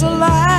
There's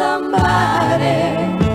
somebody.